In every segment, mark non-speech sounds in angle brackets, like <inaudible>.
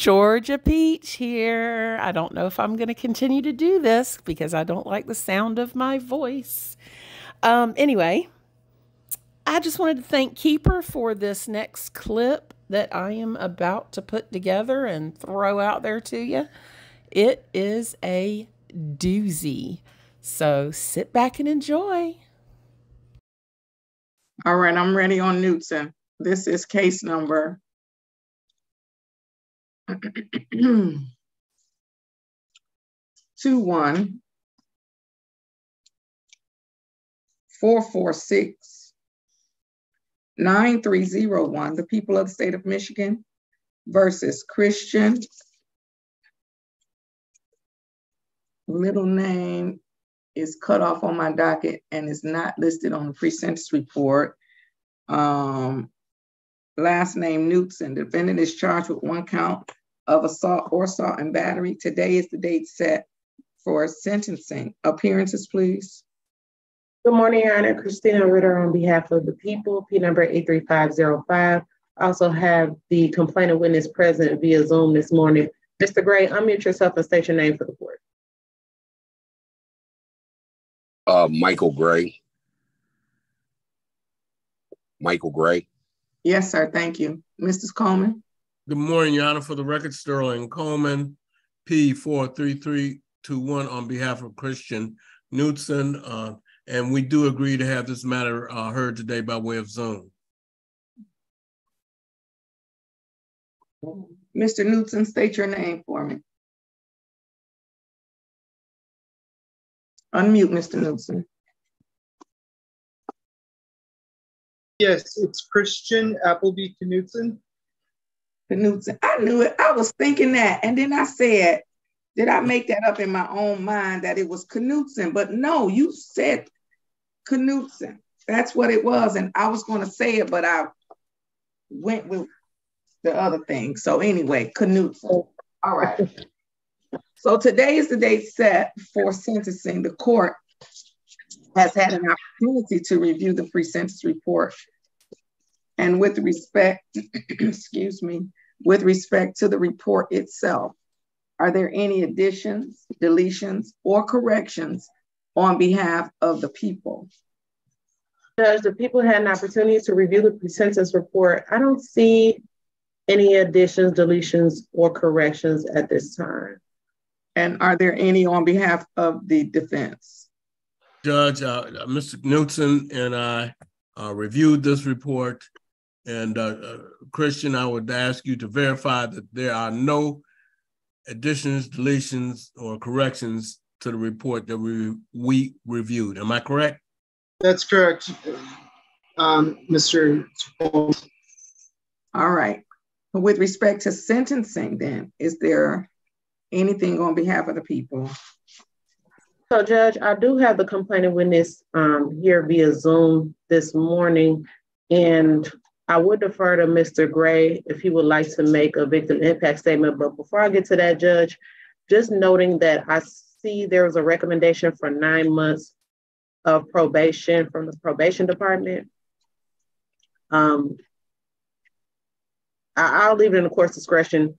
Georgia Peach here. I don't know if I'm going to continue to do this because I don't like the sound of my voice. Um, anyway, I just wanted to thank Keeper for this next clip that I am about to put together and throw out there to you. It is a doozy. So sit back and enjoy. All right, I'm ready on Newton. This is case number <clears throat> two one four four six nine three zero one. The people of the state of Michigan versus Christian. Middle name is cut off on my docket and is not listed on the pre-sentence report. Um, last name. The defendant is charged with one count of assault or assault and battery. Today is the date set for sentencing. Appearances, please. Good morning, Your Honor. Christina Ritter on behalf of the people, P number 83505. I also have the complainant witness present via Zoom this morning. Mr. Gray, unmute yourself and state your name for the court. Uh, Michael Gray. Michael Gray. Yes, sir. Thank you. Mrs. Coleman. Good morning, Your Honor. For the record, Sterling Coleman, P43321 on behalf of Christian Knutson. Uh, and we do agree to have this matter uh, heard today by way of Zoom. Mr. Knutson, state your name for me. Unmute, Mr. Knutson. Yes, it's Christian Appleby Knutson. Knutson. I knew it. I was thinking that. And then I said, did I make that up in my own mind that it was Knutson? But no, you said Knutson. That's what it was. And I was going to say it, but I went with the other thing. So anyway, Knutson. All right. So today is the date set for sentencing. The court has had an opportunity to review the pre-sentence report. And with respect, <clears throat> excuse me, with respect to the report itself, are there any additions, deletions, or corrections on behalf of the people? Judge, the people had an opportunity to review the pre-sentence report. I don't see any additions, deletions, or corrections at this time. And are there any on behalf of the defense? Judge, uh, Mr. Newton and I uh, reviewed this report. And uh, uh, Christian, I would ask you to verify that there are no additions, deletions, or corrections to the report that we, we reviewed. Am I correct? That's correct, um, Mr. All right. With respect to sentencing, then, is there anything on behalf of the people? So, Judge, I do have the complainant witness um, here via Zoom this morning, and I would defer to Mr. Gray if he would like to make a victim impact statement. But before I get to that, Judge, just noting that I see there was a recommendation for nine months of probation from the probation department. Um, I, will leave it in the court's discretion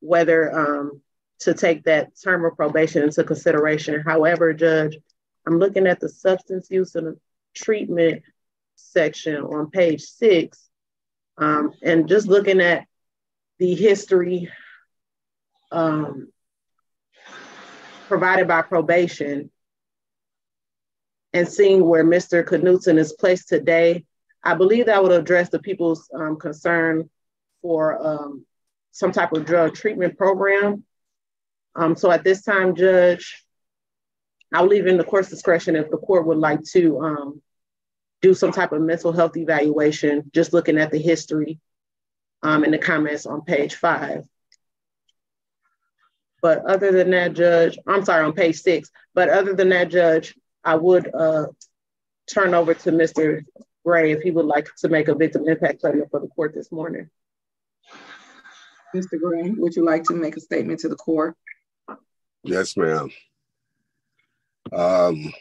whether um, to take that term of probation into consideration. However, Judge, I'm looking at the substance use and treatment section on page six, um, and just looking at the history um, provided by probation and seeing where Mr. Knutson is placed today, I believe that would address the people's um, concern for um, some type of drug treatment program um, so at this time, Judge, I'll leave in the court's discretion if the court would like to um, do some type of mental health evaluation, just looking at the history um, and the comments on page five. But other than that, Judge, I'm sorry, on page six, but other than that, Judge, I would uh, turn over to Mr. Gray if he would like to make a victim impact statement for the court this morning. Mr. Gray, would you like to make a statement to the court? Yes, ma'am. Um,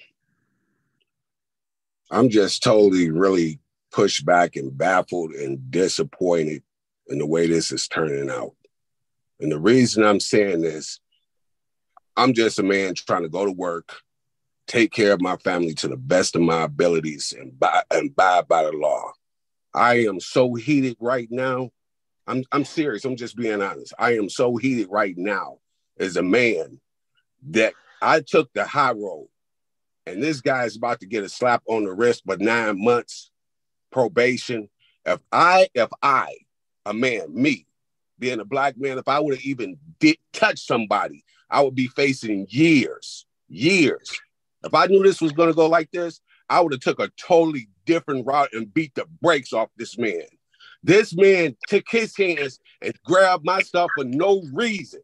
I'm just totally really pushed back and baffled and disappointed in the way this is turning out. And the reason I'm saying this, I'm just a man trying to go to work, take care of my family to the best of my abilities, and buy and abide by the law. I am so heated right now. I'm I'm serious. I'm just being honest. I am so heated right now as a man that I took the high road, and this guy is about to get a slap on the wrist, but nine months probation. If I, if I, a man, me, being a black man, if I would have even did touch somebody, I would be facing years, years. If I knew this was going to go like this, I would have took a totally different route and beat the brakes off this man. This man took his hands and grabbed my stuff for no reason.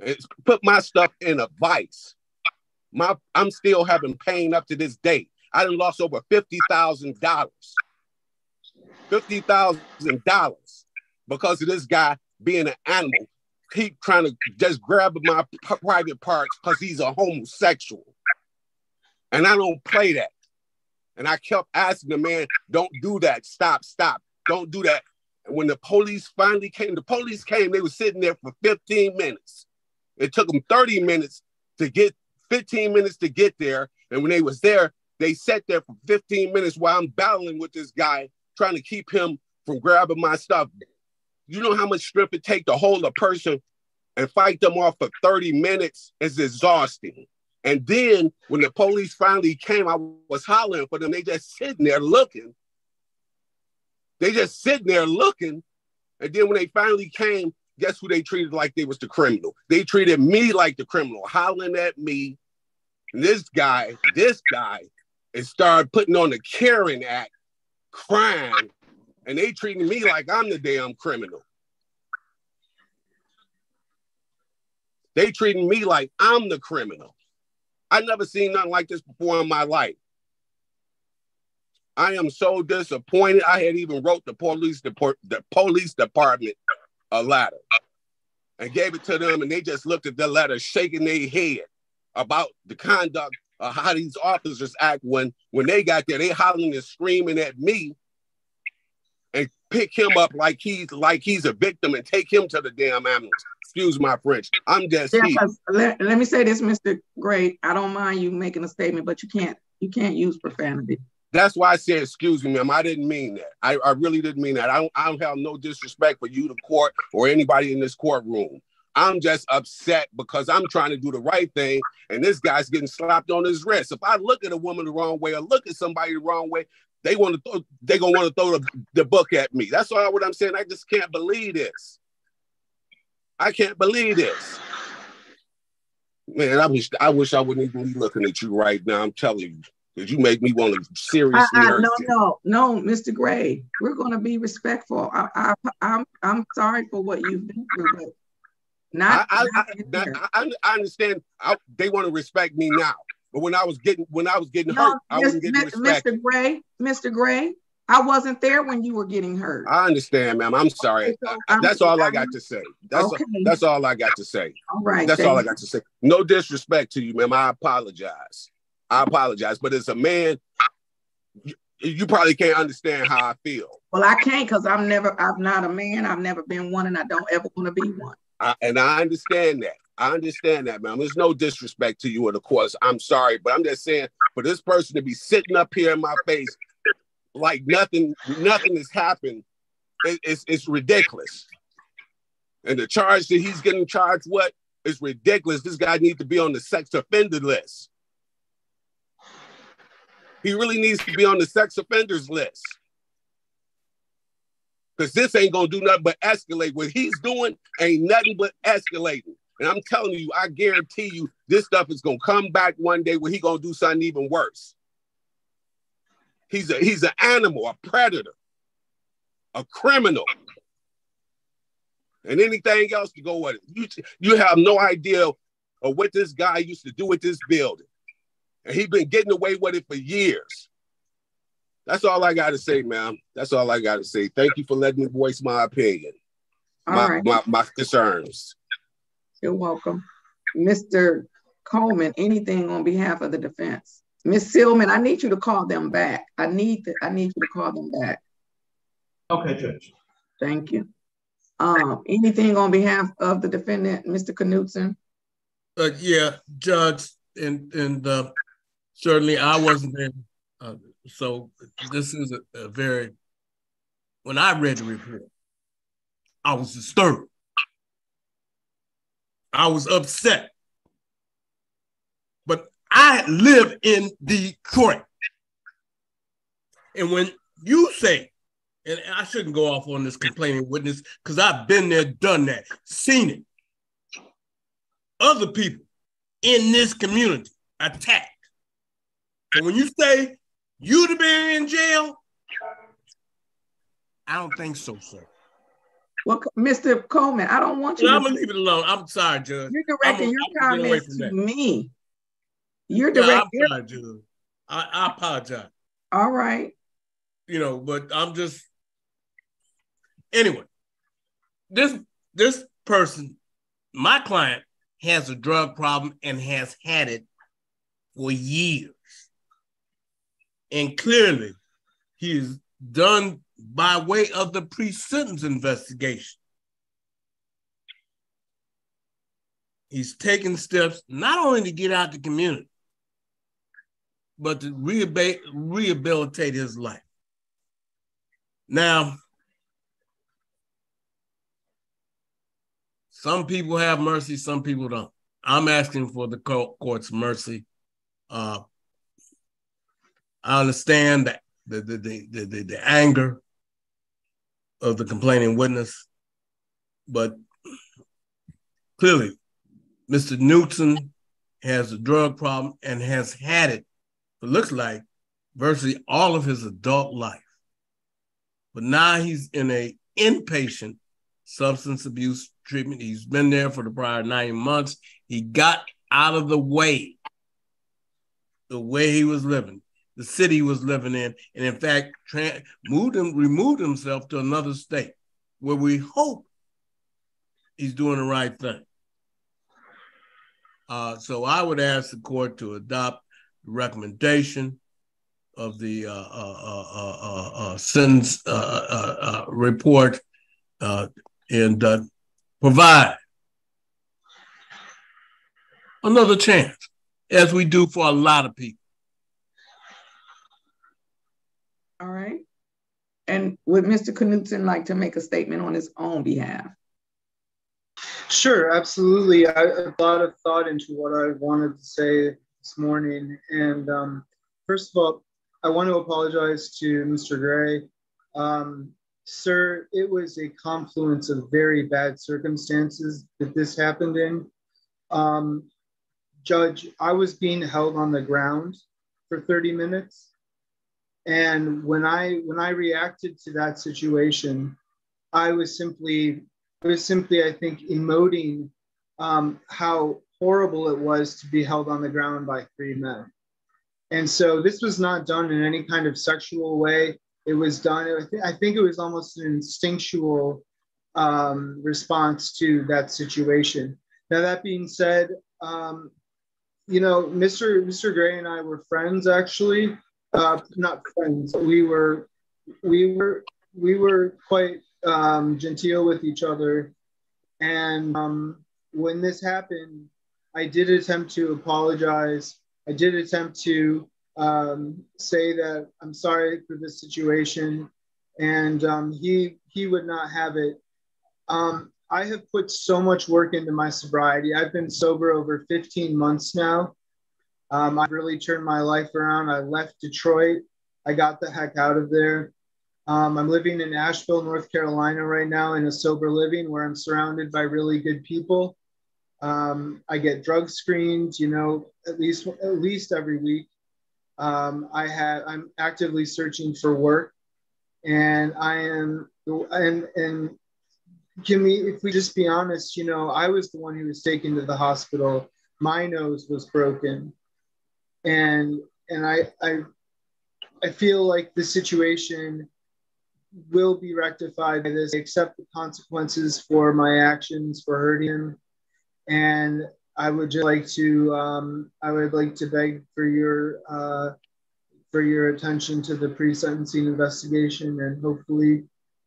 It's put my stuff in a vice. My I'm still having pain up to this day. I done lost over fifty thousand dollars. Fifty thousand dollars because of this guy being an animal. He trying to just grab my private parts because he's a homosexual. And I don't play that. And I kept asking the man, don't do that. Stop, stop. Don't do that. And when the police finally came, the police came, they were sitting there for 15 minutes. It took them 30 minutes to get 15 minutes to get there. And when they was there, they sat there for 15 minutes while I'm battling with this guy, trying to keep him from grabbing my stuff. You know how much strength it takes to hold a person and fight them off for 30 minutes is exhausting. And then when the police finally came, I was hollering for them. They just sitting there looking. They just sitting there looking. And then when they finally came, guess who they treated like they was the criminal? They treated me like the criminal, hollering at me. This guy, this guy, and started putting on the Karen Act, crime, and they treating me like I'm the damn criminal. They treating me like I'm the criminal. I never seen nothing like this before in my life. I am so disappointed. I had even wrote the police deport the police department a letter and gave it to them, and they just looked at the letter, shaking their head about the conduct of how these officers act when when they got there. They hollering and screaming at me and pick him up like he's like he's a victim and take him to the damn ambulance. Excuse my French. I'm just yeah, let, let me say this, Mr. Gray. I don't mind you making a statement, but you can't you can't use profanity. That's why I said, excuse me, ma'am. I didn't mean that. I, I really didn't mean that. I don't, I don't have no disrespect for you, the court, or anybody in this courtroom. I'm just upset because I'm trying to do the right thing, and this guy's getting slapped on his wrist. If I look at a woman the wrong way or look at somebody the wrong way, they want to throw, they gonna want to throw the, the book at me. That's all what I'm saying. I just can't believe this. I can't believe this. Man, I wish I wish I wouldn't even be looking at you right now. I'm telling you. because you make me want to seriously? I, I, no, no, no, Mr. Gray. We're going to be respectful. I, I, I'm, I'm sorry for what you've been through, but not. I, not I, I, understand. they want to respect me now, but when I was getting, when I was getting no, hurt, I wasn't getting respect. Mr. Gray, Mr. Gray, I wasn't there when you were getting hurt. I understand, ma'am. I'm sorry. Okay, so I'm, that's all I got to say. That's okay. all, that's all I got to say. All right. That's all I got to say. No disrespect to you, ma'am. I apologize. I apologize. But as a man, you, you probably can't understand how I feel. Well, I can't because I'm never, I'm not a man. I've never been one, and I don't ever want to be one. I, and I understand that. I understand that, man. There's no disrespect to you, and of course, I'm sorry, but I'm just saying for this person to be sitting up here in my face like nothing, nothing has happened, it, it's it's ridiculous. And the charge that he's getting charged what is ridiculous. This guy needs to be on the sex offender list. He really needs to be on the sex offenders list. Because this ain't gonna do nothing but escalate. What he's doing ain't nothing but escalating. And I'm telling you, I guarantee you, this stuff is gonna come back one day where he gonna do something even worse. He's a he's an animal, a predator, a criminal, and anything else to go with it. You you have no idea of what this guy used to do with this building. And he's been getting away with it for years. That's all I got to say, ma'am. That's all I got to say. Thank you for letting me voice my opinion, my, right. my, my concerns. You're welcome. Mr. Coleman, anything on behalf of the defense? Ms. Silman, I need you to call them back. I need to, I need you to call them back. Okay, Judge. Thank you. Um, anything on behalf of the defendant, Mr. Knutson? Uh, yeah, Judge, and and uh, certainly I wasn't there. Uh, so this is a, a, very. When I read the report, I was disturbed. I was upset. But I live in Detroit, and when you say, and I shouldn't go off on this complaining witness because I've been there, done that, seen it other people in this community attacked. And when you say you to be in jail, I don't think so, sir. Well, Mr. Coleman, I don't want you. I'm gonna leave it alone. I'm sorry, Judge. You're directing your comments to me. You're directing. Yeah, I'm sorry, Judge. I, I apologize. All right. You know, but I'm just anyway. This this person, my client, has a drug problem and has had it for years. And clearly, he is done by way of the pre sentence investigation. He's taken steps not only to get out the community, but to rehabilitate his life. Now, Some people have mercy, some people don't. I'm asking for the court's mercy. Uh, I understand that the, the, the, the, the anger of the complaining witness, but clearly, Mr. Newton has a drug problem and has had it, it looks like, virtually all of his adult life. But now he's in a inpatient substance abuse treatment. He's been there for the prior nine months. He got out of the way, the way he was living, the city was living in, and in fact, moved him, removed himself to another state where we hope he's doing the right thing. Uh, so I would ask the court to adopt the recommendation of the uh, uh sentence report and provide another chance, as we do for a lot of people. All right. And would Mr. Knutson like to make a statement on his own behalf? Sure, absolutely. I, a lot of thought into what I wanted to say this morning. And um, first of all, I want to apologize to Mr. Gray. Um, Sir, it was a confluence of very bad circumstances that this happened in. Um, Judge, I was being held on the ground for 30 minutes. And when I when I reacted to that situation, I was simply I was simply, I think, emoting um, how horrible it was to be held on the ground by three men. And so this was not done in any kind of sexual way it was done. I, I think it was almost an instinctual um, response to that situation. Now that being said, um, you know, Mr. Mr. Gray and I were friends actually, uh, not friends. We were we were we were quite um, genteel with each other, and um, when this happened, I did attempt to apologize. I did attempt to um, say that I'm sorry for this situation, and um, he he would not have it. Um, I have put so much work into my sobriety. I've been sober over 15 months now. Um, I've really turned my life around. I left Detroit. I got the heck out of there. Um, I'm living in Asheville, North Carolina right now in a sober living where I'm surrounded by really good people. Um, I get drug screened, you know, at least at least every week. Um, I have I'm actively searching for work, and I am and and can we if we just be honest, you know, I was the one who was taken to the hospital. My nose was broken, and and I I I feel like the situation will be rectified by this. I accept the consequences for my actions for hurting him, and I would just like to um, I would like to beg for your uh, for your attention to the pre-sentencing investigation and hopefully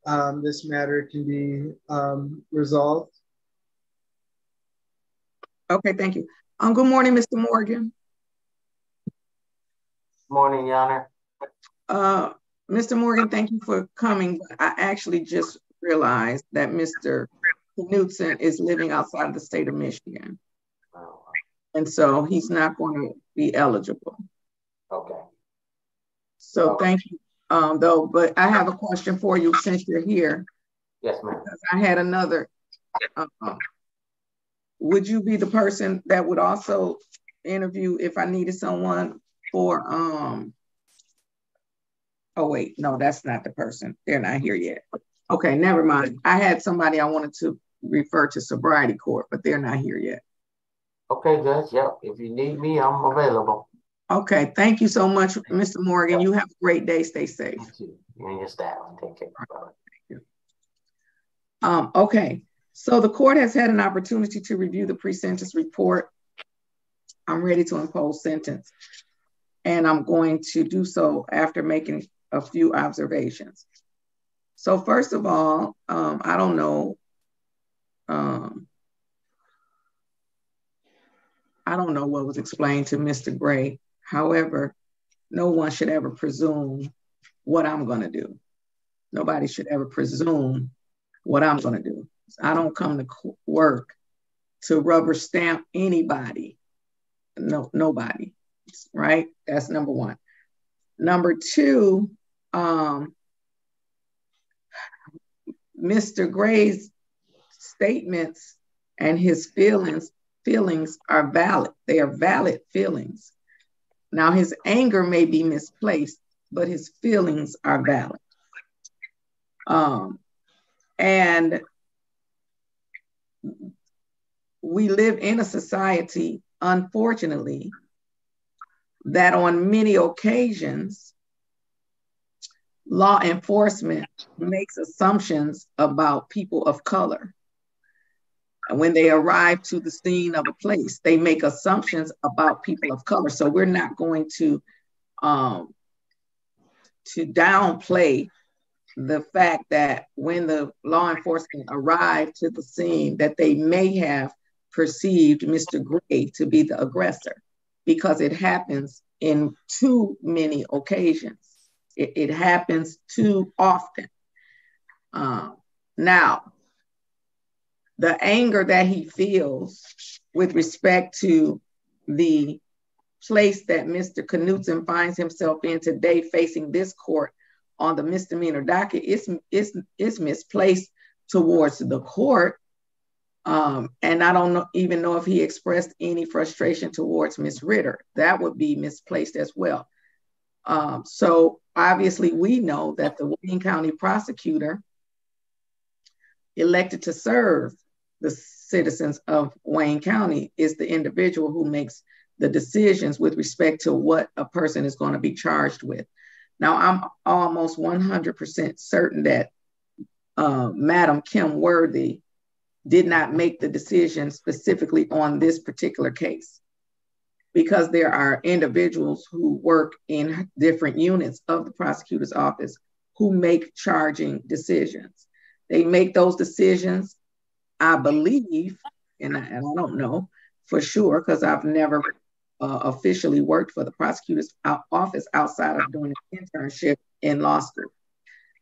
um, this matter can be um, resolved. Okay, thank you. Um, good morning, Mr. Morgan. Morning, Your Honor. Uh, Mr. Morgan, thank you for coming. I actually just realized that Mr. Knutson is living outside of the state of Michigan. Oh, And so he's not going to be eligible. okay. So Oh. thank you, um, though, but I have a question for you since you're here. Yes, ma'am. I had another. uh, Would you be the person that would also interview if I needed someone for, um, oh wait, no, that's not the person. They're not here yet. Okay, never mind. I had somebody I wanted to refer to sobriety court, but they're not here yet. Okay, Judge. Yep. If you need me, I'm available. Okay, thank you so much, Mr. Morgan. You have a great day. Stay safe. Thank you. You and your staff. Take care. Bye. Um, okay, so the court has had an opportunity to review the pre-sentence report. I'm ready to impose sentence. And I'm going to do so after making a few observations. So first of all, um, I don't know. Um, I don't know what was explained to Mr. Gray. However, no one should ever presume what I'm going to do. Nobody should ever presume what I'm going to do. I don't come to work to rubber stamp anybody. No, nobody. Right? That's number one. Number two, um, Mr. Gray's statements and his feelings feelings are valid. They are valid feelings. Now his anger may be misplaced, but his feelings are valid. Um, and we live in a society, unfortunately, that on many occasions, law enforcement makes assumptions about people of color. And when they arrive to the scene of a place, they make assumptions about people of color. So we're not going to um, to downplay the fact that when the law enforcement arrived to the scene, that they may have perceived Mr. Gray to be the aggressor because it happens in too many occasions. It, it happens too often. Um, now, the anger that he feels with respect to the place that Mr. Knutson finds himself in today, facing this court on the misdemeanor docket, is is is misplaced towards the court. Um, and I don't know, even know if he expressed any frustration towards Miss Ritter. That would be misplaced as well. Um, so obviously, we know that the Wayne County prosecutor elected to serve the citizens of Wayne County is the individual who makes the decisions with respect to what a person is going to be charged with. Now, I'm almost 100% certain that uh, Madam Kim Worthy did not make the decision specifically on this particular case because there are individuals who work in different units of the prosecutor's office who make charging decisions. They make those decisions, I believe, and I, and I don't know for sure because I've never uh, officially worked for the prosecutor's office outside of doing an internship in law school.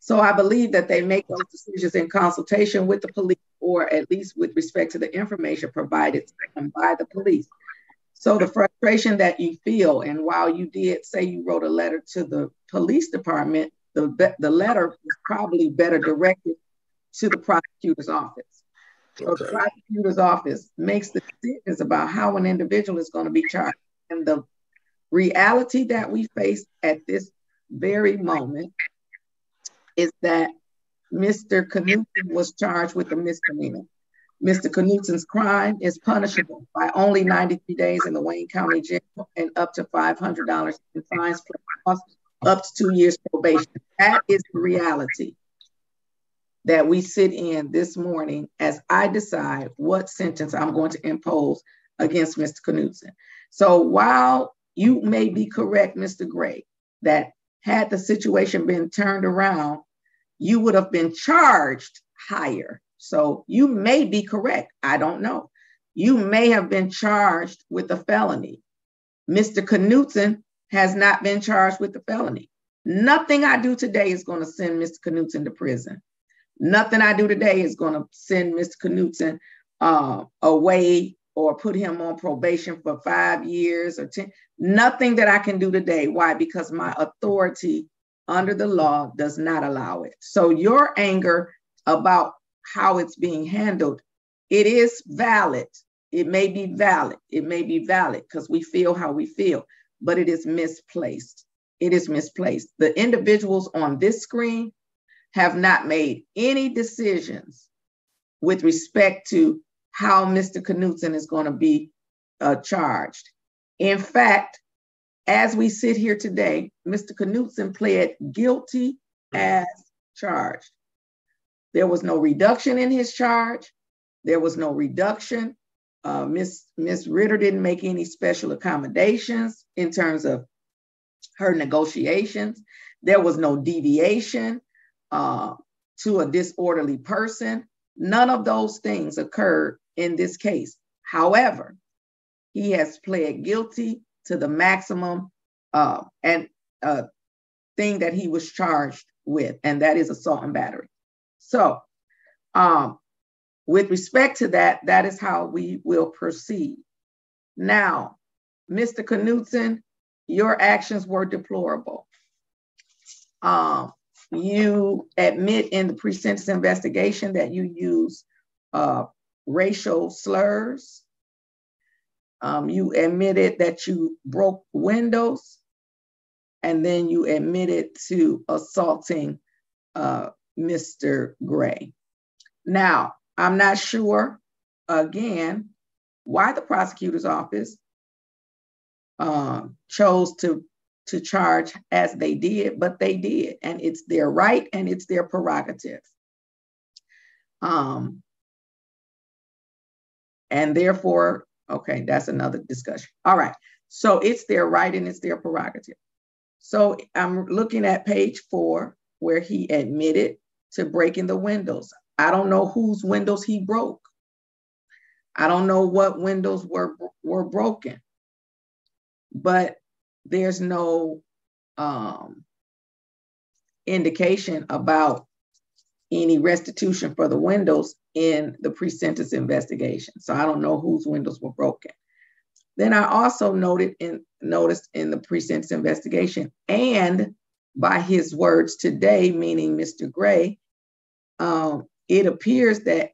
So I believe that they make those decisions in consultation with the police, or at least with respect to the information provided to them by the police. So the frustration that you feel, and while you did say you wrote a letter to the police department, the, the letter was probably better directed to the prosecutor's office. So the prosecutor's office makes the decisions about how an individual is going to be charged. And the reality that we face at this very moment is that Mr. Knutson was charged with a misdemeanor. Mr. Knutson's crime is punishable by only 93 days in the Wayne County Jail and up to $500 in fines plus up to two years probation. That is the reality that we sit in this morning as I decide what sentence I'm going to impose against Mr. Knutson. So while you may be correct, Mr. Gray, that had the situation been turned around, you would have been charged higher. So you may be correct. I don't know. You may have been charged with a felony. Mr. Knutson has not been charged with the felony. Nothing I do today is going to send Mr. Knutson to prison. Nothing I do today is going to send Mr. Knutson uh, away or put him on probation for five years or 10. Nothing that I can do today. Why? Because my authority under the law does not allow it. So your anger about how it's being handled, it is valid. It may be valid. It may be valid because we feel how we feel, but it is misplaced. It is misplaced. The individuals on this screen have not made any decisions with respect to how Mr. Knutson is going to be uh, charged. In fact, as we sit here today, Mr. Knutson pled guilty as charged. There was no reduction in his charge. There was no reduction. Uh, Miss Miss Ritter didn't make any special accommodations in terms of her negotiations. There was no deviation uh, to a disorderly person. None of those things occurred in this case. However, he has pled guilty to the maximum uh, and uh, thing that he was charged with, and that is assault and battery. So, um, with respect to that, that is how we will proceed. Now, Mr. Knutson, your actions were deplorable. Um, you admit in the pre-sentence investigation that you use uh, racial slurs. Um, you admitted that you broke windows, and then you admitted to assaulting uh, Mr. Gray. Now, I'm not sure, again, why the prosecutor's office uh, chose to to charge as they did, but they did, and it's their right and it's their prerogative. Um, and therefore, okay, that's another discussion. All right, so it's their right and it's their prerogative. So I'm looking at page four where he admitted to breaking the windows. I don't know whose windows he broke. I don't know what windows were were broken, but there's no um, indication about any restitution for the windows in the pre-sentence investigation. So I don't know whose windows were broken. Then I also noted in noticed in the pre-sentence investigation and by his words today, meaning Mr. Gray, um, it appears that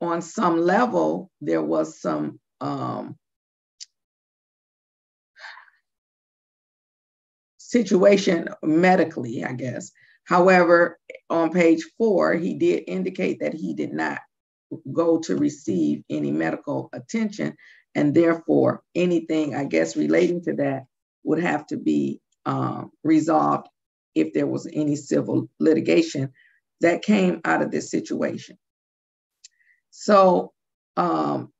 on some level there was some um, situation medically, I guess. However, on page four, he did indicate that he did not go to receive any medical attention, and therefore anything, I guess, relating to that would have to be um, resolved if there was any civil litigation that came out of this situation. So, um,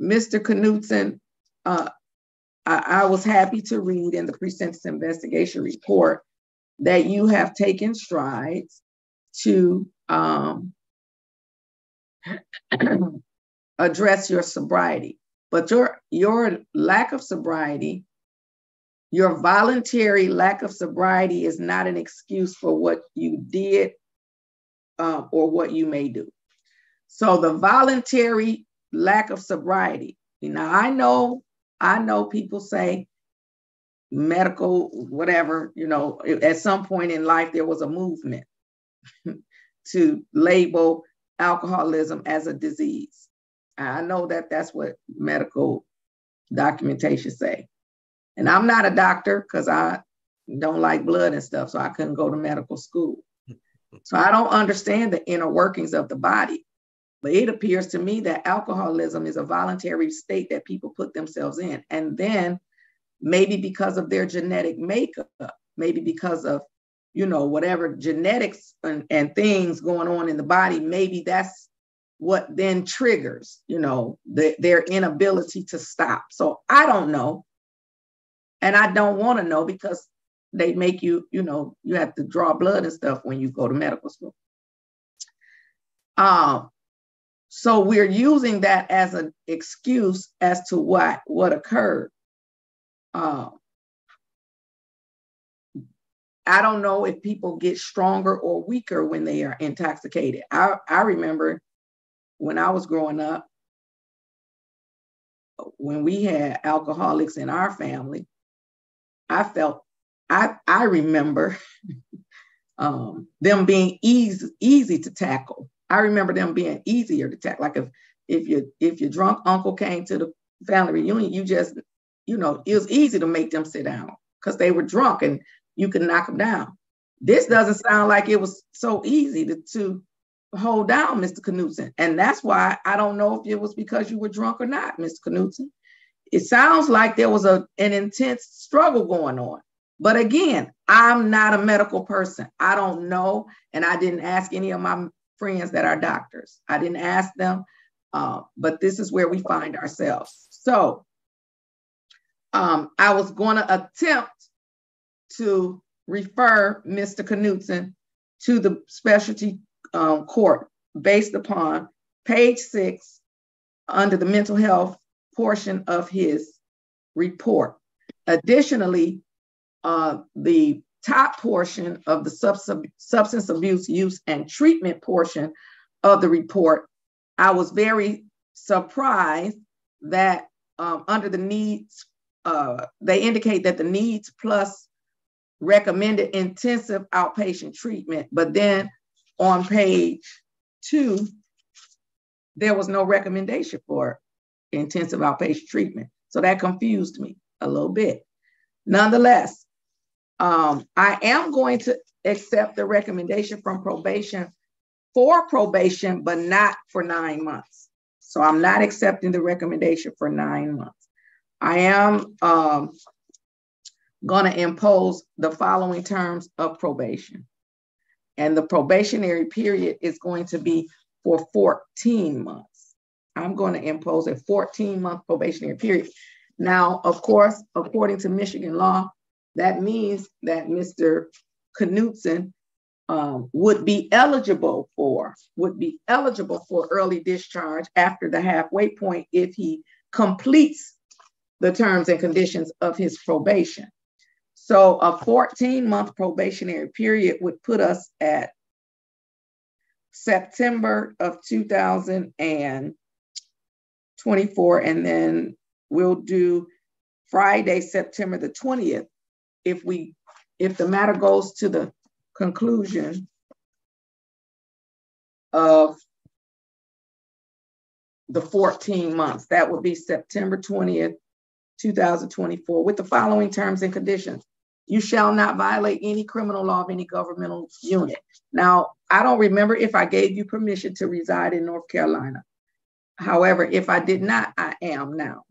Mr. Knutson, uh, I, I was happy to read in the pre-sentence investigation report that you have taken strides to um, <clears throat> address your sobriety. But your, your lack of sobriety, your voluntary lack of sobriety is not an excuse for what you did uh, or what you may do. So the voluntary lack of sobriety. Now I know I know people say medical, whatever, you know, at some point in life, there was a movement <laughs> to label alcoholism as a disease. I know that that's what medical documentation say. And I'm not a doctor because I don't like blood and stuff, so I couldn't go to medical school. <laughs> So I don't understand the inner workings of the body. But it appears to me that alcoholism is a voluntary state that people put themselves in. And then maybe because of their genetic makeup, maybe because of, you know, whatever genetics and, and things going on in the body, maybe that's what then triggers, you know, the, their inability to stop. So I don't know. And I don't want to know because they make you, you know, you have to draw blood and stuff when you go to medical school. Um, so we're using that as an excuse as to what what occurred. Um, I don't know if people get stronger or weaker when they are intoxicated. I, I remember when I was growing up, when we had alcoholics in our family, I felt I I remember <laughs> um, them being easy easy to tackle. I remember them being easier to tackle. Like if if your if your drunk uncle came to the family reunion, you just you know it was easy to make them sit down because they were drunk and you could knock them down. This doesn't sound like it was so easy to, to hold down Mr. Knutson. And that's why I don't know if it was because you were drunk or not, Mr. Knutson. It sounds like there was a, an intense struggle going on. But again, I'm not a medical person. I don't know. And I didn't ask any of my friends that are doctors. I didn't ask them. Uh, but this is where we find ourselves. So um, I was going to attempt to refer Mr. Knutson to the specialty um, court based upon page six under the mental health portion of his report. Additionally, uh, the top portion of the substance abuse use and treatment portion of the report, I was very surprised that um, under the needs, uh, they indicate that the needs plus recommended intensive outpatient treatment, but then on page two, there was no recommendation for intensive outpatient treatment. So that confused me a little bit. Nonetheless, um, I am going to accept the recommendation from probation for probation, but not for nine months. So I'm not accepting the recommendation for nine months. I am um, going to impose the following terms of probation. And the probationary period is going to be for 14 months. I'm going to impose a 14 month probationary period. Now, of course, according to Michigan law, that means that Mr. Knutson um, would be eligible for would be eligible for early discharge after the halfway point if he completes the terms and conditions of his probation. So a 14 month probationary period would put us at September of 2024, and then we'll do Friday, September the 20th, if we if the matter goes to the conclusion of the 14 months. That would be September 20th, 2024, with the following terms and conditions. You shall not violate any criminal law of any governmental unit. Now, I don't remember if I gave you permission to reside in North Carolina. However, if I did not, I am now.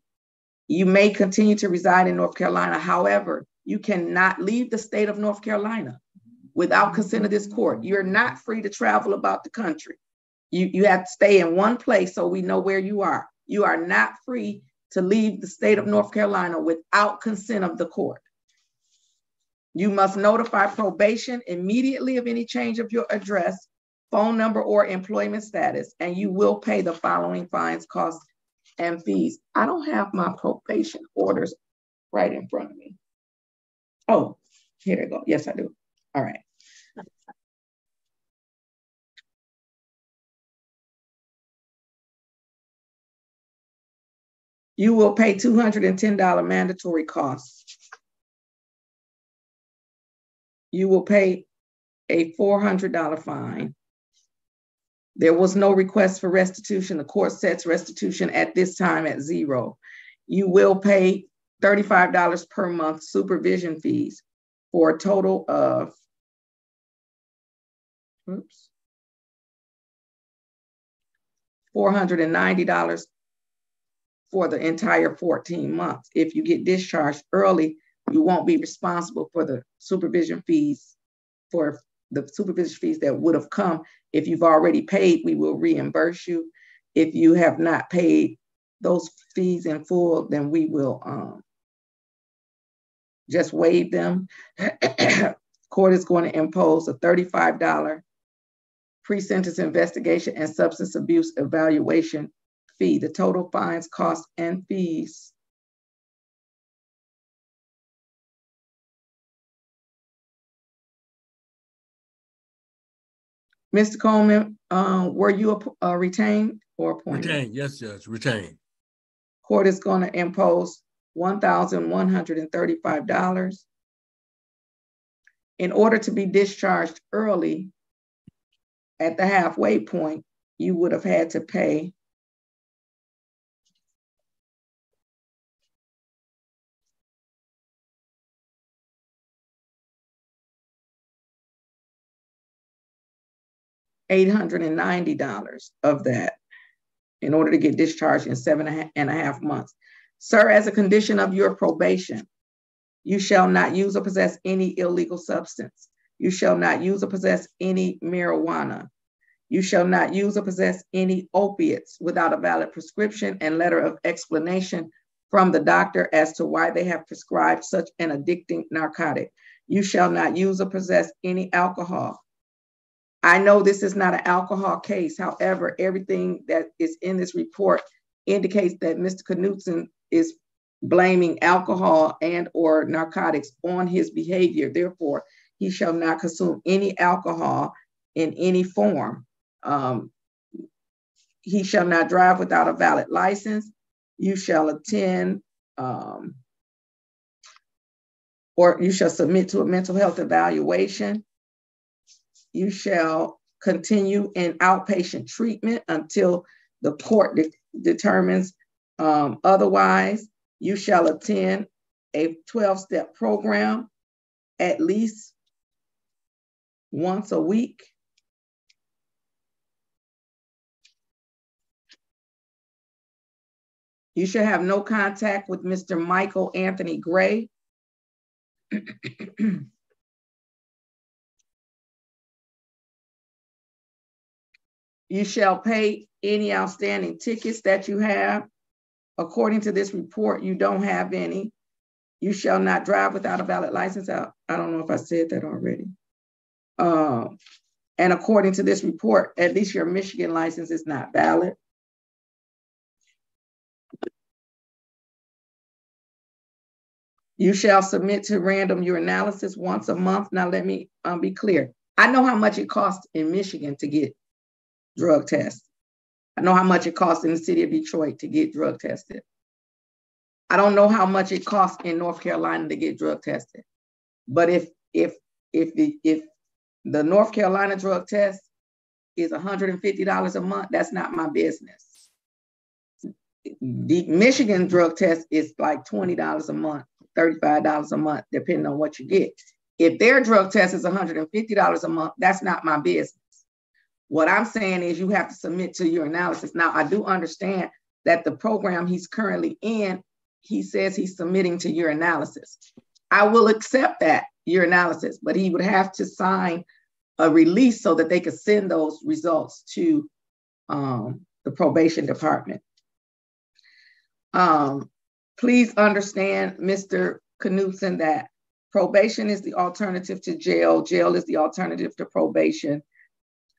You may continue to reside in North Carolina. However, you cannot leave the state of North Carolina without consent of this court. You're not free to travel about the country. You, you have to stay in one place so we know where you are. You are not free to leave the state of North Carolina without consent of the court. You must notify probation immediately of any change of your address, phone number, or employment status, and you will pay the following fines, costs, and fees. I don't have my probation orders right in front of me. Oh, here they go. Yes, I do. All right. You will pay $210 mandatory costs you will pay a $400 fine. There was no request for restitution. The court sets restitution at this time at zero. You will pay $35 per month supervision fees for a total of, oops, $490 for the entire 14 months. If you get discharged early, you won't be responsible for the supervision fees for the supervision fees that would have come. If you've already paid, we will reimburse you. If you have not paid those fees in full, then we will um, just waive them. <coughs> Court is going to impose a $35 pre-sentence investigation and substance abuse evaluation fee. The total fines, costs, and fees Mr. Coleman, uh, were you uh, retained or appointed? Retained, yes, Judge, retained. Court is going to impose $1,135. In order to be discharged early at the halfway point, you would have had to pay $890 of that in order to get discharged in seven and a half months. Sir, as a condition of your probation, you shall not use or possess any illegal substance. You shall not use or possess any marijuana. You shall not use or possess any opiates without a valid prescription and letter of explanation from the doctor as to why they have prescribed such an addicting narcotic. You shall not use or possess any alcohol. I know this is not an alcohol case. However, everything that is in this report indicates that Mr. Knutson is blaming alcohol and or narcotics on his behavior. Therefore, he shall not consume any alcohol in any form. Um, he shall not drive without a valid license. You shall attend um, or you shall submit to a mental health evaluation. You shall continue in outpatient treatment until the court de- determines um, otherwise. You shall attend a 12 step program at least once a week. You should have no contact with Mr. Michael Anthony Gray. <clears throat> you shall pay any outstanding tickets that you have. According to this report, you don't have any. You shall not drive without a valid license. I, I don't know if I said that already. Um, and according to this report, at least your Michigan license is not valid. You shall submit to random urinalysis once a month. Now, let me um, be clear. I know how much it costs in Michigan to get drug tests. I know how much it costs in the city of Detroit to get drug tested. I don't know how much it costs in North Carolina to get drug tested. But if if if the if the North Carolina drug test is $150 a month, that's not my business. The Michigan drug test is like $20 a month, $35 a month, depending on what you get. If their drug test is $150 a month, that's not my business. What I'm saying is you have to submit to urinalysis. Now, I do understand that the program he's currently in, he says he's submitting to urinalysis. I will accept that urinalysis, but he would have to sign a release so that they could send those results to um, the probation department. Um, please understand, Mr. Knutson, that probation is the alternative to jail. Jail is the alternative to probation.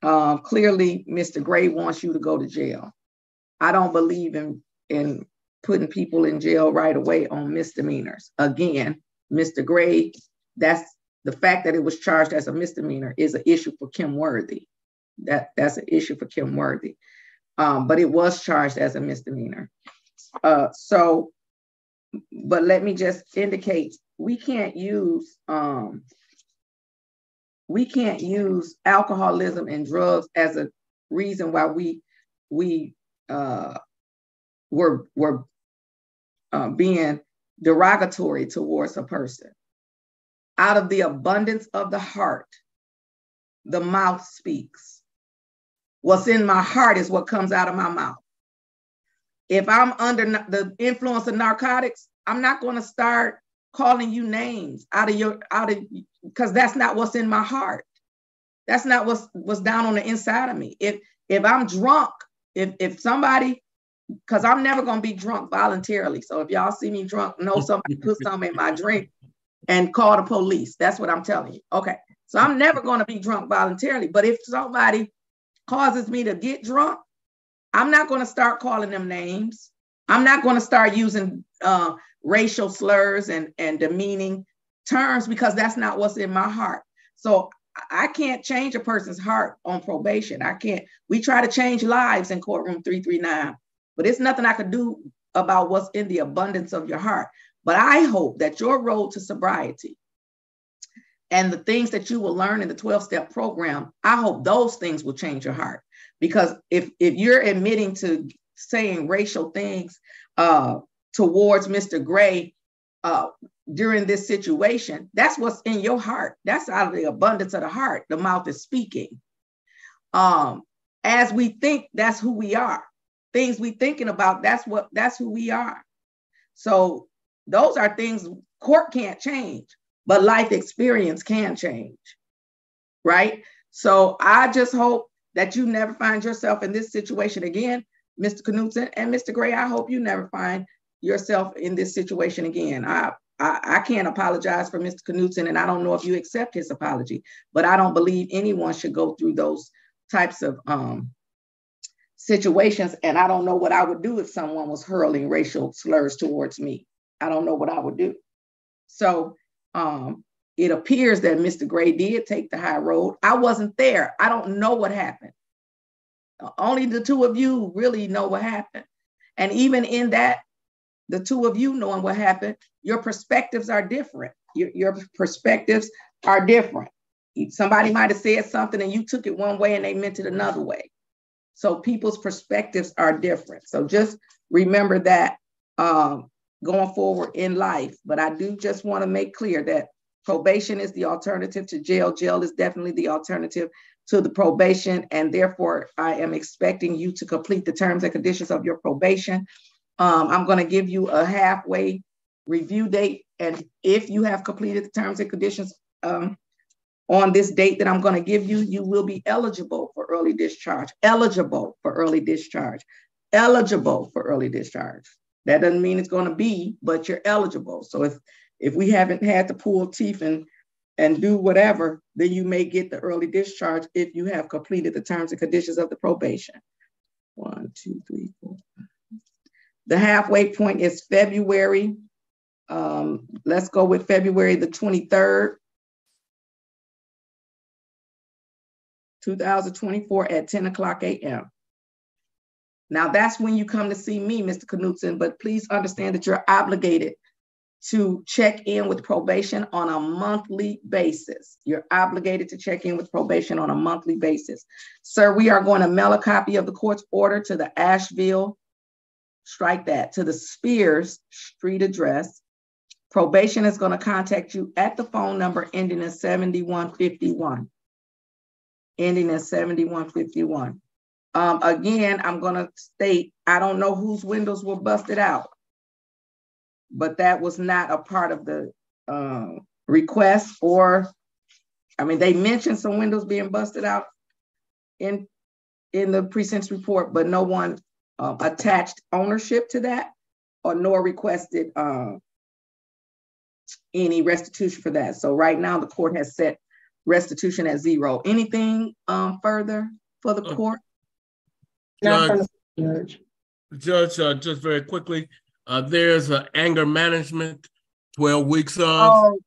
Um, clearly, Mr. Gray wants you to go to jail. I don't believe in in putting people in jail right away on misdemeanors. Again, Mr. Gray, that's the fact that it was charged as a misdemeanor is an issue for Kim Worthy. That that's an issue for Kim Worthy. Um, but it was charged as a misdemeanor. Uh, so, but let me just indicate we can't use um, we can't use alcoholism and drugs as a reason why we we uh, were were uh, being derogatory towards a person. Out of the abundance of the heart, the mouth speaks. What's in my heart is what comes out of my mouth. If I'm under the influence of narcotics, I'm not going to start calling you names out of your out of because that's not what's in my heart. That's not what's what's down on the inside of me. If if I'm drunk, if if somebody, because I'm never gonna be drunk voluntarily. So if y'all see me drunk, know <laughs> somebody put something in my drink, and call the police. That's what I'm telling you. Okay. So I'm never going to be drunk voluntarily. But if somebody causes me to get drunk, I'm not going to start calling them names. I'm not going to start using uh, racial slurs and, and demeaning terms because that's not what's in my heart. So I can't change a person's heart on probation. I can't. We try to change lives in courtroom 339, but it's nothing I could do about what's in the abundance of your heart. But I hope that your road to sobriety and the things that you will learn in the 12 step program, I hope those things will change your heart. Because if, if you're admitting to saying racial things uh, towards Mr. Gray uh, during this situation, that's what's in your heart. That's out of the abundance of the heart. The mouth is speaking. Um, as we think, that's who we are. Things we thinking about, that's what that's who we are. So those are things court can't change, but life experience can change. Right? So I just hope that you never find yourself in this situation again, Mr. Knutson and Mr. Gray. I hope you never find yourself in this situation again. I I, I, can't apologize for Mr. Knutson, and I don't know if you accept his apology, but I don't believe anyone should go through those types of um, situations. And I don't know what I would do if someone was hurling racial slurs towards me. I don't know what I would do. So um, it appears that Mr. Gray did take the high road. I wasn't there. I don't know what happened. Only the two of you really know what happened. And even in that the two of you knowing what happened, your perspectives are different. Your, your perspectives are different. Somebody might have said something and you took it one way and they meant it another way. So people's perspectives are different. So just remember that um, going forward in life. But I do just want to make clear that probation is the alternative to jail. Jail is definitely the alternative to the probation. And therefore, I am expecting you to complete the terms and conditions of your probation. Um, I'm going to give you a halfway review date. And if you have completed the terms and conditions um, on this date that I'm going to give you, you will be eligible for early discharge. Eligible for early discharge. Eligible for early discharge. That doesn't mean it's going to be, but you're eligible. So if if we haven't had to pull teeth and and do whatever, then you may get the early discharge if you have completed the terms and conditions of the probation. One, two, three, four, the halfway point is February. Um, let's go with February the 23rd, 2024 at 10 o'clock a.m. Now that's when you come to see me, Mr. Knutson, but please understand that you're obligated to check in with probation on a monthly basis. You're obligated to check in with probation on a monthly basis. Sir, we are going to mail a copy of the court's order to the Asheville strike that to the Spears Street address. Probation is going to contact you at the phone number ending in 7151. Ending in 7151. Um, again, I'm going to state I don't know whose windows were busted out, but that was not a part of the uh, request or, I mean, they mentioned some windows being busted out in in the precinct's report, but no one uh, attached ownership to that or nor requested uh, any restitution for that. So right now the court has set restitution at zero. Anything um, further for the uh, court? Judge, Judge, Judge uh, just very quickly, uh, there's an anger management 12 weeks of. Oh,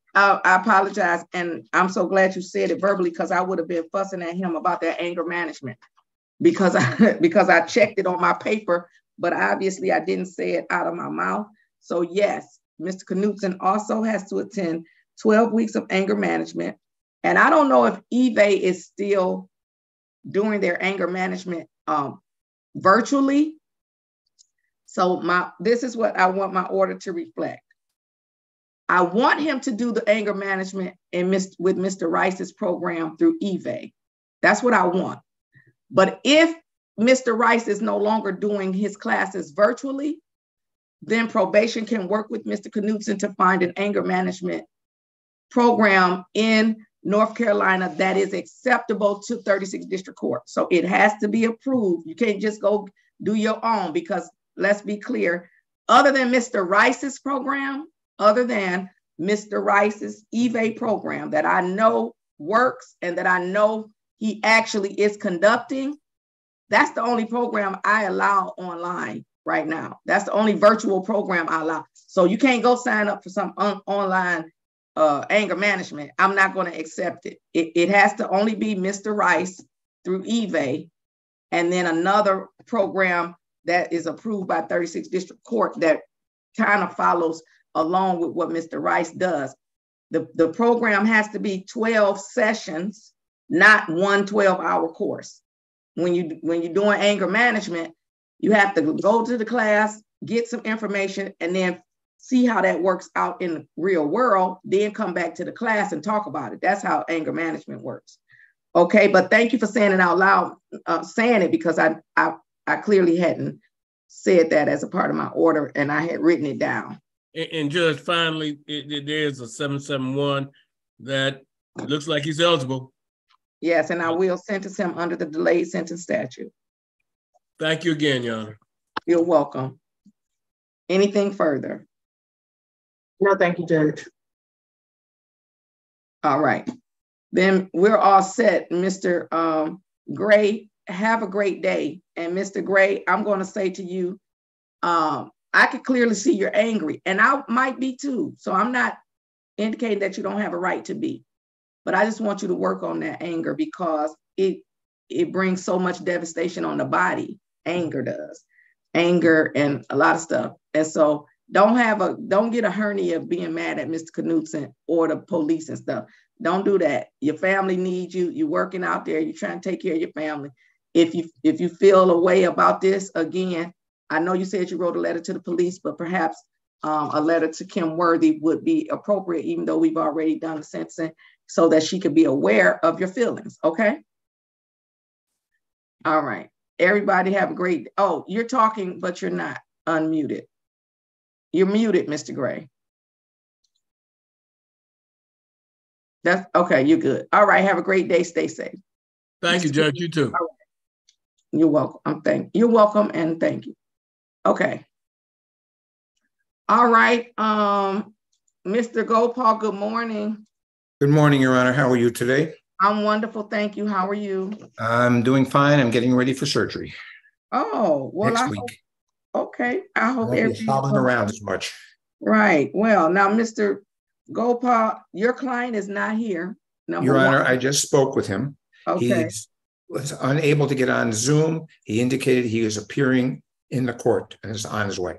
I apologize. And I'm so glad you said it verbally because I would have been fussing at him about that anger management because I <laughs> because I checked it on my paper, but obviously I didn't say it out of my mouth. So yes, Mr. Knutson also has to attend 12 weeks of anger management. And I don't know if eVay is still doing their anger management um, virtually. So my this is what I want my order to reflect. I want him to do the anger management in with Mr. Rice's program through eVay. That's what I want. But if Mr. Rice is no longer doing his classes virtually, then probation can work with Mr. Knutson to find an anger management program in North Carolina that is acceptable to 36 District Court. So it has to be approved. You can't just go do your own because let's be clear, other than Mr. Rice's program, other than Mr. Rice's EVA program that I know works and that I know he actually is conducting, that's the only program I allow online right now. That's the only virtual program I allow. So you can't go sign up for some on- online uh, anger management. I'm not going to accept it. it. It has to only be Mr. Rice through EVA and then another program that is approved by 36 District Court that kind of follows along with what Mr. Rice does. The, the program has to be 12 sessions, not one 12 hour course. When you when you're doing anger management, you have to go to the class, get some information, and then see how that works out in the real world, then come back to the class and talk about it. That's how anger management works. Okay, but thank you for saying it out loud, uh, saying it because I, I I clearly hadn't said that as a part of my order and I had written it down. And, and Judge, finally, it, it, there's a 771 that looks like he's eligible. Yes, and I will sentence him under the delayed sentence statute. Thank you again, Your Honor. You're welcome. Anything further? No, thank you, Judge. All right. Then we're all set. Mr. Um, Gray, have a great day. And Mr. Gray, I'm going to say to you, um, I can clearly see you're angry, and I might be too. So I'm not indicating that you don't have a right to be, but I just want you to work on that anger because it it brings so much devastation on the body. Anger does, anger and a lot of stuff. And so don't have a don't get a hernia of being mad at Mr. Knutson or the police and stuff. Don't do that. Your family needs you. You're working out there. You're trying to take care of your family. If you if you feel a way about this again, I know you said you wrote a letter to the police, but perhaps um, a letter to Kim Worthy would be appropriate, even though we've already done the sentencing, so that she could be aware of your feelings. Okay. All right. Everybody have a great. Oh, you're talking, but you're not unmuted. You're muted, Mr. Gray. That's okay. You're good. All right. Have a great day. Stay safe. Thank you, Judge. You too. You're welcome. I'm thank. You're welcome, and thank you. Okay. All right. Um, Mr. Gopal. Good morning. Good morning, Your Honor. How are you today? I'm wonderful. Thank you. How are you? I'm doing fine. I'm getting ready for surgery Oh, well, next I week. hope, okay. I hope everything. hobbling around as much. Right. Well, now, Mr. Gopal, your client is not here. Your Honor, one. I just spoke with him. Okay. He was unable to get on Zoom. He indicated he is appearing in the court and is on his way.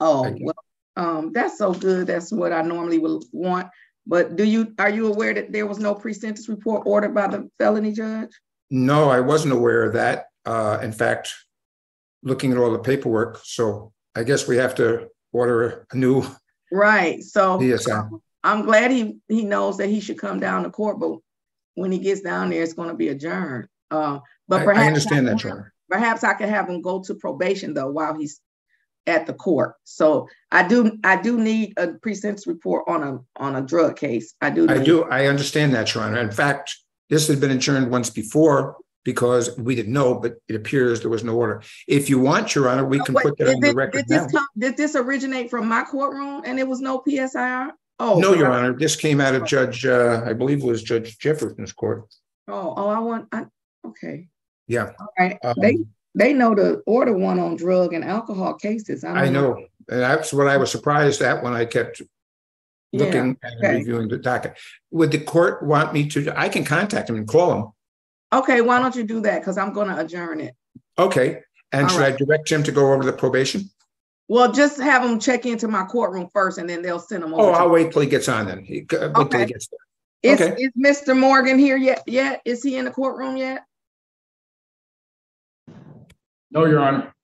Oh, well, um, that's so good. That's what I normally would want. But do you, are you aware that there was no pre-sentence report ordered by the felony judge? No, I wasn't aware of that. Uh, in fact, looking at all the paperwork, so I guess we have to order a new Right. So DSM. I'm glad he, he knows that he should come down to court, but when he gets down there, it's gonna be adjourned. Uh, but I- perhaps. I understand that, Your Honor. Perhaps I could have him go to probation though while he's at the court. So I do, I do need a pre-sentence report on a, on a drug case. I do. I do, I understand that, Your Honor. In fact, this had been adjourned once before because we didn't know, but it appears there was no order. If you want, Your Honor, we can Wait, put that on the record Did this now. come, did this originate from my courtroom and it was no PSIR? Oh. No, Your. Honor, this came out of Judge, uh, I believe it was Judge Jefferson's court. Oh, oh, I want, I, okay. Yeah. All right, Um, they, they know to order one on drug and alcohol cases. don't I know, and that's what I was surprised at when I kept Yeah, looking and reviewing the docket. Would the court want me to, I can contact him and call him. Okay, why don't you do that? Because I'm gonna adjourn it. Okay, and All should I direct him to go over the probation? Well, just have them check into my courtroom first and then they'll send them over. Oh, to I'll wait till he gets on then. He- Okay. he gets there. Is, okay. is Mr. Morgan here yet? Yet? Is he in the courtroom yet? No, Your Honor.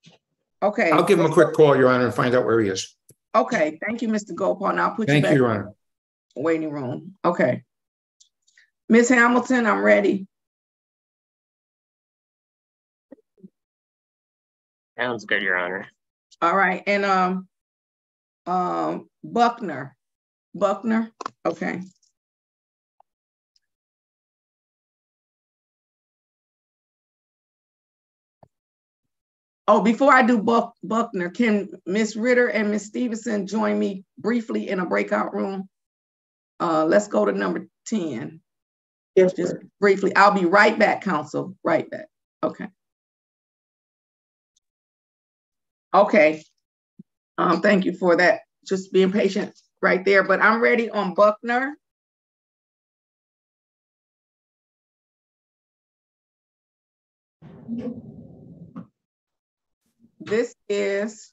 Okay. I'll give him a quick call, Your Honor, and find out where he is. Okay, thank you, Mr. Gopal. And I'll put you Thank you, back Your Honor. waiting room. Okay. Miss Hamilton, I'm ready. Sounds good, Your Honor. All right, and um, um, Buckner, Buckner, okay. Oh, before I do Buck, Buckner, can Miss Ritter and Miss Stevenson join me briefly in a breakout room? Uh, let's go to number 10. Yes, Just sir. briefly. I'll be right back, council. Right back. Okay. Okay. Um, thank you for that. Just being patient right there. But I'm ready on Buckner. This is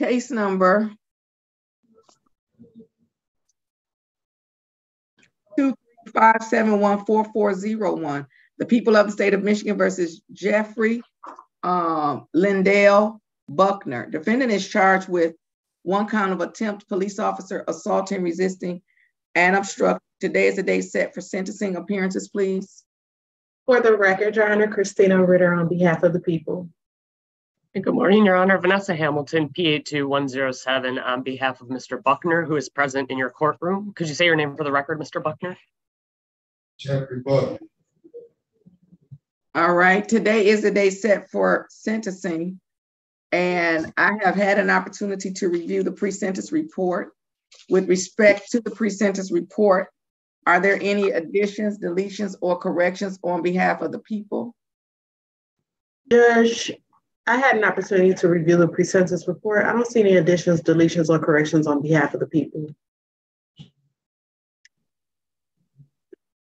case number two three five seven one four four zero one. The people of the state of Michigan versus Jeffrey um, Lindell Buckner. Defendant is charged with one count of attempt police officer assaulting, resisting, and obstruct. Today is the day set for sentencing appearances, please. For the record, Your Honor, Christina Ritter on behalf of the people. Good morning, Your Honor. Vanessa Hamilton, PA2107, on behalf of Mr. Buckner, who is present in your courtroom. Could you say your name for the record, Mr. Buckner? Jeffrey Buck. All right, today is the day set for sentencing. And I have had an opportunity to review the pre-sentence report. With respect to the pre-sentence report, are there any additions, deletions, or corrections on behalf of the people? Judge, I had an opportunity to review the pre-sentence report. I don't see any additions, deletions, or corrections on behalf of the people.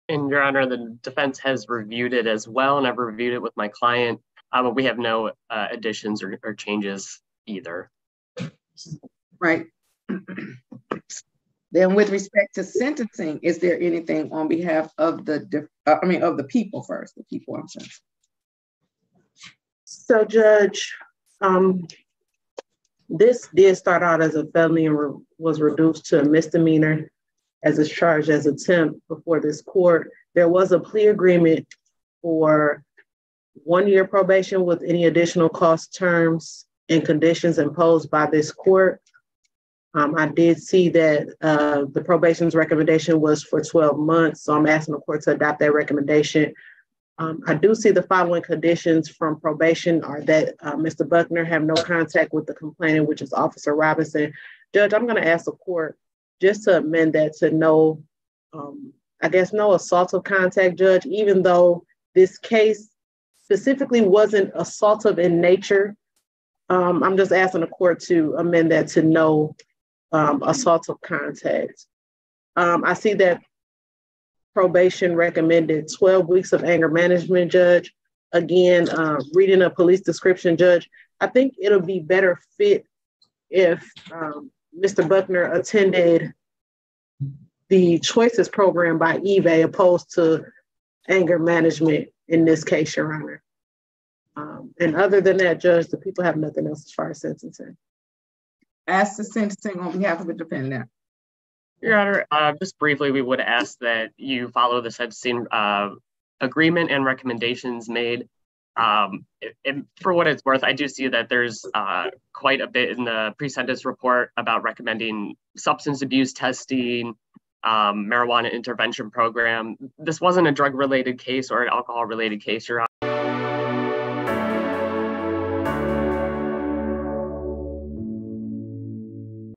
And Your Honor, the defense has reviewed it as well, and I've reviewed it with my client. Uh, but we have no uh, additions or, or changes either. Right. <clears throat> Then with respect to sentencing, is there anything on behalf of the, uh, I mean, of the people first, the people, I'm sorry. So Judge, um, this did start out as a felony and re- was reduced to a misdemeanor as it's charged as attempt before this court. There was a plea agreement for one year probation with any additional cost terms and conditions imposed by this court. Um, I did see that uh, the probation's recommendation was for 12 months, so I'm asking the court to adopt that recommendation. Um, I do see the following conditions from probation are that uh, Mr. Buckner have no contact with the complainant, which is Officer Robinson. Judge, I'm going to ask the court just to amend that to no, um, I guess, no assault of contact, Judge, even though this case specifically wasn't assaultive in nature. Um, I'm just asking the court to amend that to no um, of contact. Um, I see that probation recommended 12 weeks of anger management, Judge. Again, uh, reading a police description, Judge, I think it'll be better fit if um, Mr. Buckner attended the Choices program by eBay opposed to anger management in this case, Your Honor. Um, and other than that, Judge, the people have nothing else as far as sentencing. Ask the sentencing on behalf of the defendant. Your Honor, uh, just briefly, we would ask that you follow the sentencing uh, agreement and recommendations made. Um, it- for what it's worth, I do see that there's uh, quite a bit in the pre-sentence report about recommending substance abuse testing, um, marijuana intervention program. This wasn't a drug-related case or an alcohol-related case, Your